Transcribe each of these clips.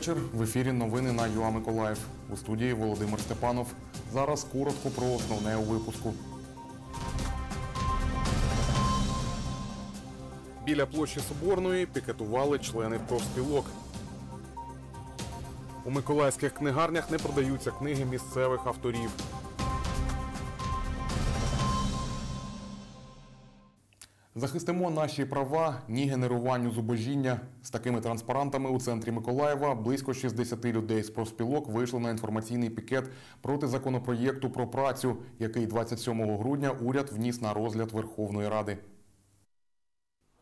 вечір. В ефірі новини на ЮА Миколаїв. У студії Володимир Степанов. Зараз коротко про основне у випуску. Біля площі Соборної пікетували члени профспілок. У миколаївських книгарнях не продаються книги місцевих авторів. Захистимо наші права, ні генеруванню зубожіння. З такими транспарантами у центрі Миколаєва близько 60 людей з профспілок вийшли на інформаційний пікет проти законопроєкту про працю, який 27 грудня уряд вніс на розгляд Верховної Ради.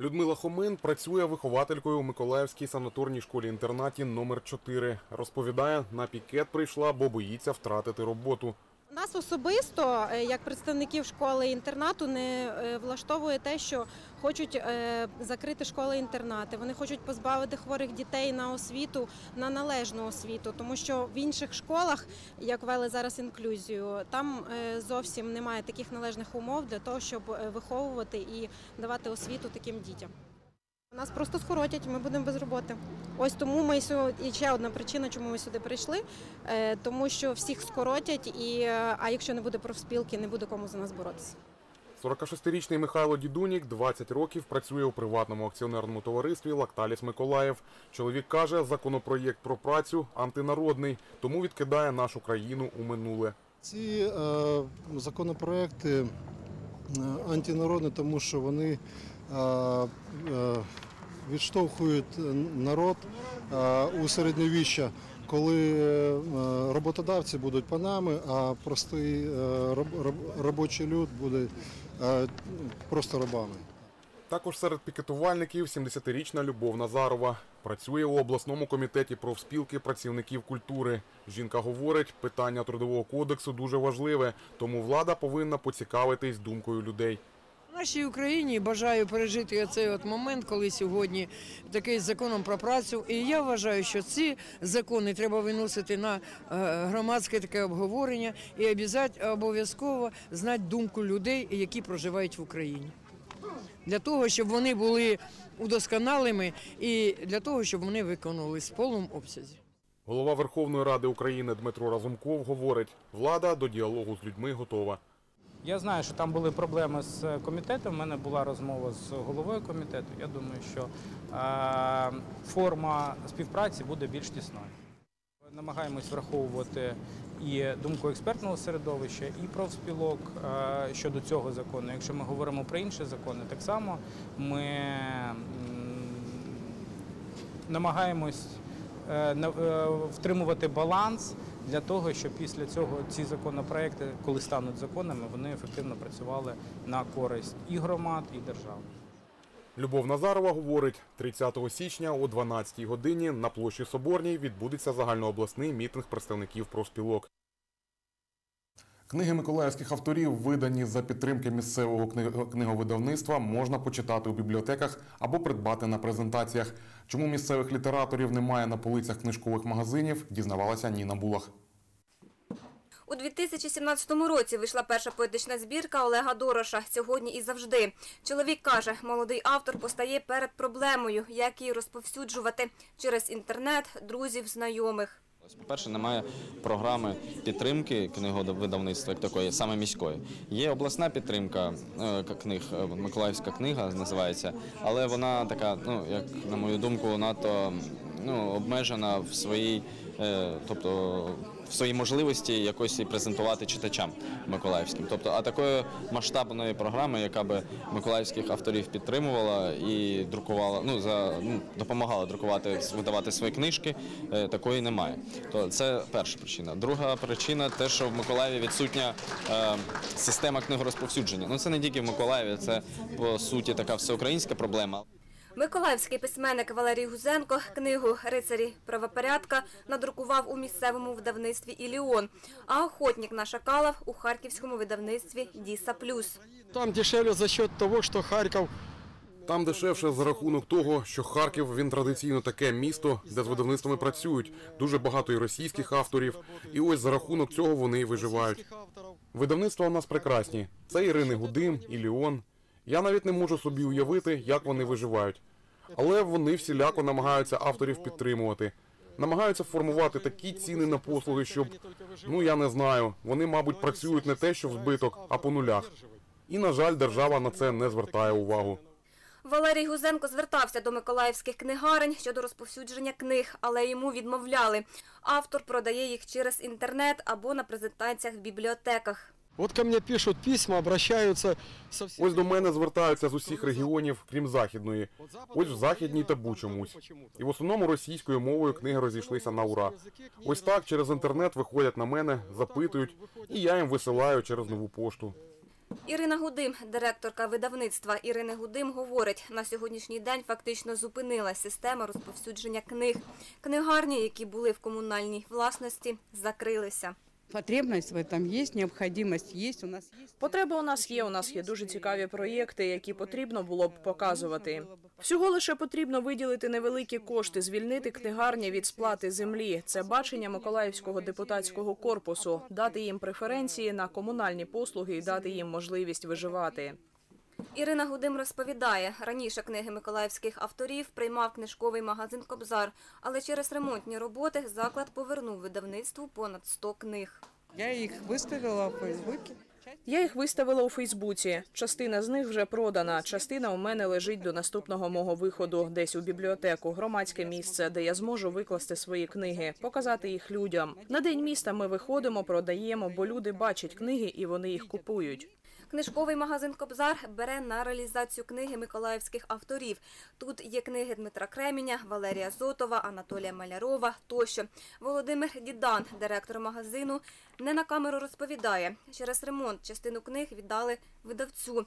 Людмила Хомин працює вихователькою у Миколаївській санаторній школі-інтернаті номер 4 Розповідає, на пікет прийшла, бо боїться втратити роботу. Нас особисто, е, як представників школи інтернату, не е, влаштовує те, що хочуть е, закрити школи-інтернати. Вони хочуть позбавити хворих дітей на освіту, на належну освіту, тому що в інших школах, як вели зараз інклюзію, там зовсім немає таких належних умов для того, щоб виховувати і давати освіту таким дітям. Нас просто скоротять, ми будемо без роботи. Ось тому ми сьогодні, і ще одна причина, чому ми сюди прийшли, е, тому що всіх скоротять, і е, а якщо не буде профспілки, не буде кому за нас боротися. 46-річний Михайло Дідунік 20 років працює у приватному акціонерному товаристві Лакталіс Миколаїв. Чоловік каже, законопроєкт про працю антинародний, тому відкидає нашу країну у минуле. Ці е, законопроекти е, антинародні, тому що вони е, е, відштовхують народ е, у середньовіччя, коли е, роботодавці будуть панами, а простий е, роб- роб- робочий люд буде просто рабами. Також серед пікетувальників 70-річна Любов Назарова. Працює у обласному комітеті профспілки працівників культури. Жінка говорить, питання трудового кодексу дуже важливе, тому влада повинна поцікавитись думкою людей. Нашій Україні бажаю пережити цей от момент, коли сьогодні такий законом про працю. І я вважаю, що ці закони треба виносити на е, громадське таке обговорення і обов'язково знати думку людей, які проживають в Україні. Для того, щоб вони були удосконалими і для того, щоб вони виконувалися в повному обсязі. Голова Верховної Ради України Дмитро Разумков говорить, влада до діалогу з людьми готова. Я знаю, що там були проблеми з комітетом. У мене була розмова з головою комітету. Я думаю, що е, форма співпраці буде більш тісною. Намагаємось враховувати і думку експертного середовища, і профспілок е, щодо цього закону. Якщо ми говоримо про інші закони, так само ми намагаємось е, е, втримувати баланс для того, щоб після цього ці законопроекти, коли стануть законами, вони ефективно працювали на користь і громад, і держави. Любов Назарова говорить, 30 січня о 12 годині на площі Соборній відбудеться загальнообласний мітинг представників профспілок. Книги миколаївських авторів, видані за підтримки місцевого книговидавництва, можна почитати у бібліотеках або придбати на презентаціях. Чому місцевих літераторів немає на полицях книжкових магазинів, дізнавалася Ніна Булах. У 2017 році вийшла перша поетична збірка Олега Дороша «Сьогодні і завжди». Чоловік каже, молодий автор постає перед проблемою, як її розповсюджувати через інтернет, друзів, знайомих. По-перше, немає програми підтримки книговидавництва як такої, саме міської. Є обласна підтримка е, книг, е, Миколаївська книга називається, але вона така, ну як на мою думку, надто ну, обмежена в своїй, е, тобто в своїй можливості якось і презентувати читачам миколаївським. Тобто, а такої масштабної програми, яка би миколаївських авторів підтримувала і друкувала, ну за ну, допомагала друкувати, видавати свої книжки, е, такої немає. То це перша причина. Друга причина те, що в Миколаєві відсутня е, система книгорозповсюдження. Ну це не тільки в Миколаєві, це по суті така всеукраїнська проблема. Миколаївський письменник Валерій Гузенко книгу «Рицарі правопорядка» надрукував у місцевому видавництві «Іліон», а охотник на шакалов у харківському видавництві «Діса Плюс». Там дешевле за счет того, что Харьков Там дешевше за рахунок того, що Харків він традиційно таке місто, де з видавництвами працюють дуже багато і російських авторів. І ось за рахунок цього вони і виживають. Видавництва у нас прекрасні. Це Ірини Гудим, і Ліон. Я навіть не можу собі уявити, як вони виживають. Але вони всіляко намагаються авторів підтримувати. Намагаються формувати такі ціни на послуги, щоб ну я не знаю. Вони, мабуть, працюють не те, що в збиток, а по нулях. І на жаль, держава на це не звертає увагу. Валерій Гузенко звертався до миколаївських книгарень щодо розповсюдження книг, але йому відмовляли. Автор продає їх через інтернет або на презентаціях в бібліотеках. Вот ко мне пишут письма, со всех... Ось до мене звертаються з усіх регіонів, крім західної. Ось в західній табу чомусь. І в основному російською мовою книги розійшлися на ура. Ось так через інтернет виходять на мене, запитують, і я їм висилаю через нову пошту. Ірина Гудим, директорка видавництва Ірини Гудим, говорить, на сьогоднішній день фактично зупинилась система розповсюдження книг. Книгарні, які були в комунальній власності, закрилися. Потребность в этом є, необхідність є. У нас є Потреба у нас є. У нас є дуже цікаві проєкти, які потрібно було б показувати. Всього лише потрібно виділити невеликі кошти, звільнити книгарні від сплати землі. Це бачення Миколаївського депутатського корпусу, дати їм преференції на комунальні послуги і дати їм можливість виживати. Ірина Гудим розповідає, раніше книги миколаївських авторів приймав книжковий магазин Кобзар, але через ремонтні роботи заклад повернув видавництву понад 100 книг. Я их выставила в Фейсбуке. Я їх виставила у Фейсбуці. Частина з них вже продана. Частина у мене лежить до наступного мого виходу, десь у бібліотеку, громадське місце, де я зможу викласти свої книги, показати їх людям. На день міста ми виходимо, продаємо, бо люди бачать книги і вони їх купують. Книжковий магазин Кобзар бере на реалізацію книги миколаївських авторів. Тут є книги Дмитра Креміня, Валерія Зотова, Анатолія Малярова тощо. Володимир Дідан, директор магазину, не на камеру розповідає. Через ремонт частину книг віддали видавцю.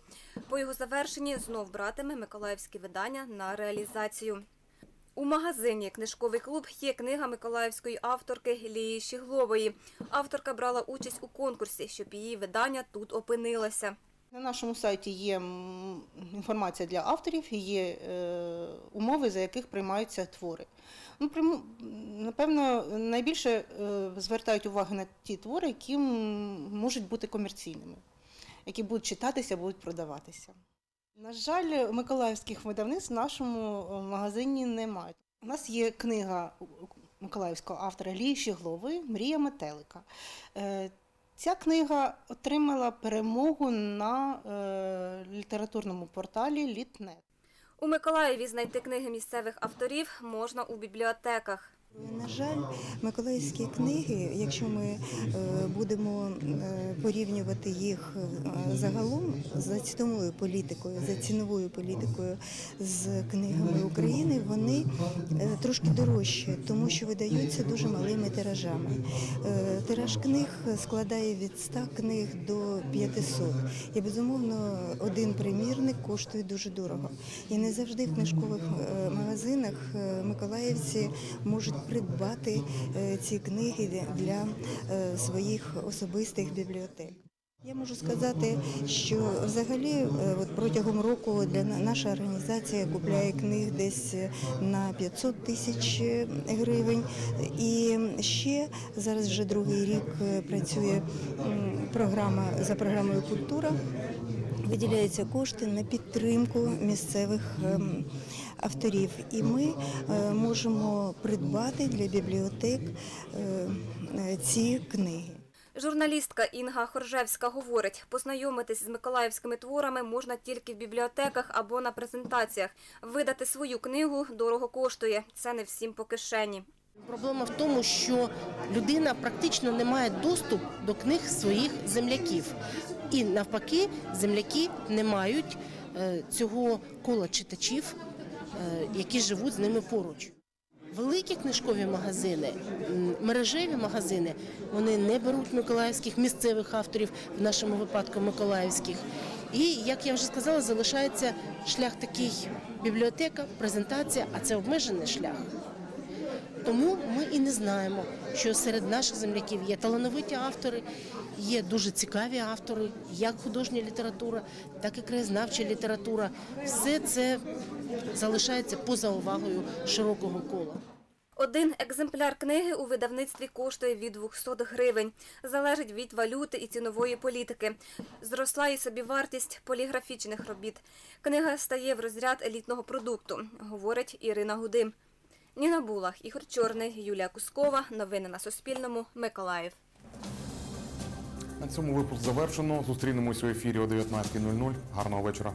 По його завершенні знов братиме миколаївські видання на реалізацію. У магазині книжковий клуб є книга миколаївської авторки Лії Щіглової. Авторка брала участь у конкурсі, щоб її видання тут опинилося. На нашому сайті є інформація для авторів, є е, умови, за яких приймаються твори. Ну, напевно, найбільше е, звертають увагу на ті твори, які можуть бути комерційними, які будуть читатися, будуть продаватися. На жаль, миколаївських видавництв в нашому е, магазині немає. У нас є книга миколаївського автора Лії Щеглової Мрія метелика. Е, Ця книга отримала перемогу на е, літературному порталі Літнет. У Миколаєві знайти книги місцевих авторів можна у бібліотеках. На жаль, миколаївські книги, якщо ми е, будемо е, порівнювати їх е, загалом за ціновою політикою, за ціновою політикою з книгами України, вони трошки дорожчі, тому що видаються дуже малими тиражами. Тираж книг складає від 100 книг до 500. І безумовно, один примірник коштує дуже дорого. І не завжди в книжкових магазинах миколаївці можуть придбати е, ці книги для е, своїх особистих бібліотек. Я можу сказати, що взагалі е, от протягом року для наша організація купляє книг десь на 500 тисяч гривень. І ще зараз вже другий рік працює програма за програмою Культура. Виділяються кошти на підтримку місцевих ем, авторів, і ми е, можемо придбати для бібліотек е, ці книги. Журналістка Інга Хоржевська говорить, познайомитись з миколаївськими творами можна тільки в бібліотеках або на презентаціях. Видати свою книгу дорого коштує. Це не всім по кишені. Проблема в тому, що людина практично не має доступ до книг своїх земляків. І навпаки, земляки не мають е, цього кола читачів, які живуть з ними поруч. Великі книжкові магазини, мережеві магазини, вони не беруть миколаївських місцевих авторів, в нашому випадку миколаївських. І, як я вже сказала, залишається шлях такий бібліотека, презентація, а це обмежений шлях. Тому ми і не знаємо, що серед наших земляків є талановиті автори, є дуже цікаві автори, як художня література, так і краєзнавча література. Все це залишається поза увагою широкого кола. Один екземпляр книги у видавництві коштує від 200 гривень. Залежить від валюти і цінової політики. Зросла і собівартість поліграфічних робіт. Книга стає в розряд елітного продукту, говорить Ірина Гудим. Ніна Булах, Ігор Чорний, Юлія Кускова. Новини на Суспільному. Миколаїв. На цьому випуск завершено. Зустрінемось у ефірі о 19.00. Гарного вечора.